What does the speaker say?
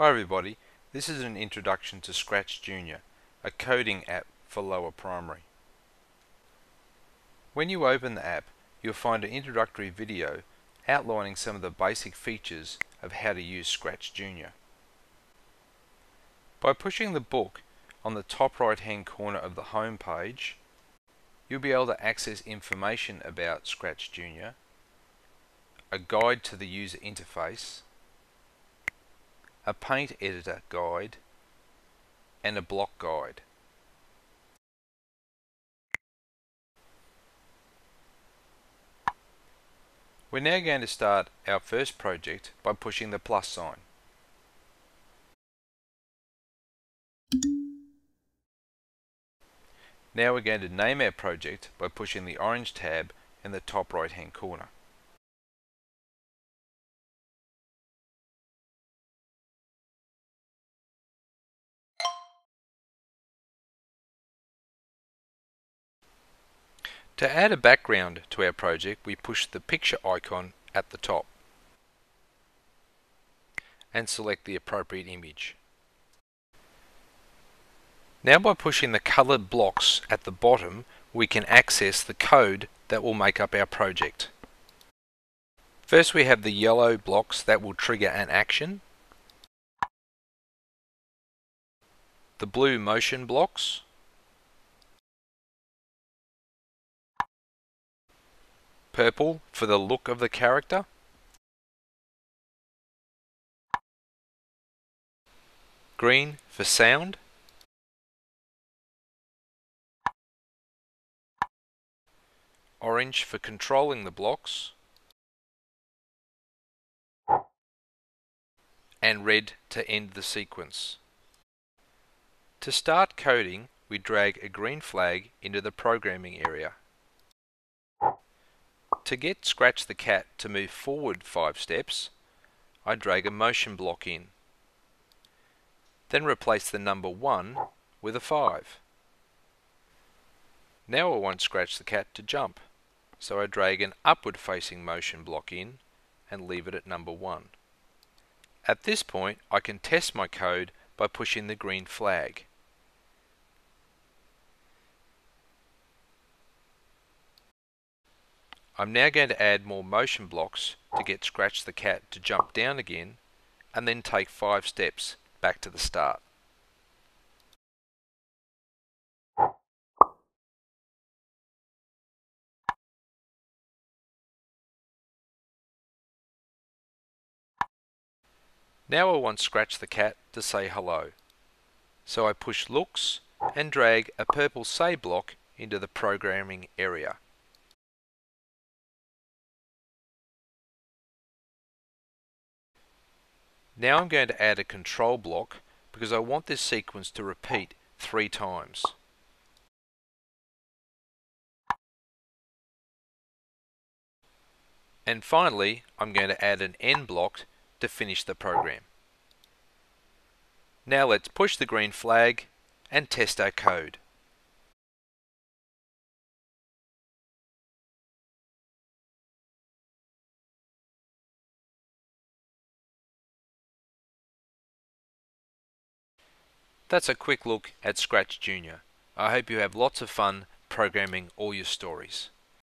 Hi everybody, this is an introduction to Scratch Junior, a coding app for lower primary. When you open the app, you'll find an introductory video outlining some of the basic features of how to use Scratch Junior. By pushing the book on the top right hand corner of the home page, you'll be able to access information about Scratch Junior, a guide to the user interface, a paint editor guide, and a block guide. We're now going to start our first project by pushing the plus sign. Now we're going to name our project by pushing the orange tab in the top right hand corner. To add a background to our project we push the picture icon at the top and select the appropriate image. Now by pushing the coloured blocks at the bottom, we can access the code that will make up our project. First we have the yellow blocks that will trigger an action. The blue motion blocks. Purple for the look of the character. Green for sound. orange for controlling the blocks, and red to end the sequence. To start coding, we drag a green flag into the programming area. To get Scratch the Cat to move forward 5 steps, I drag a motion block in. Then replace the number 1 with a 5. Now I want Scratch the Cat to jump so I drag an upward facing motion block in and leave it at number 1. At this point I can test my code by pushing the green flag. I'm now going to add more motion blocks to get Scratch the Cat to jump down again and then take 5 steps back to the start. Now I want Scratch the Cat to say hello. So I push Looks and drag a purple Say block into the programming area. Now I'm going to add a control block because I want this sequence to repeat three times. And finally, I'm going to add an end block to finish the program. Now let's push the green flag and test our code. That's a quick look at Scratch Junior. I hope you have lots of fun programming all your stories.